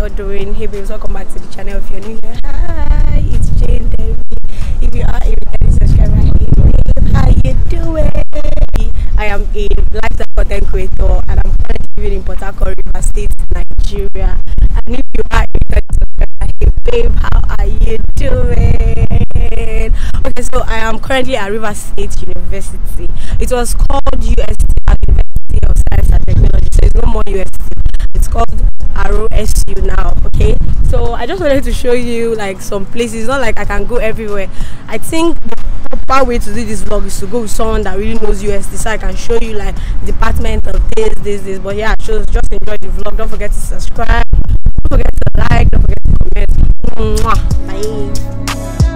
all doing? Hey babes, welcome back to the channel. If you're new here, hi, it's Jane Derry. If you are a returning subscriber, hey babe, how you doing? I am a lifestyle content creator and I'm currently living in Port Harcourt, River State, Nigeria. And if you are a returning subscriber, hey babe, how are you doing? Okay, so I am currently at River State University. It was called UST University of Science and Technology, so it's no more UST called ROSU now okay? So I just wanted to show you like some places. Not like I can go everywhere. I think the proper way to do this vlog is to go with someone that really knows UST so I can show you like department of this this this. But yeah so just enjoy the vlog. Don't forget to subscribe. Don't forget to like. Don't forget to comment. Mwah. bye.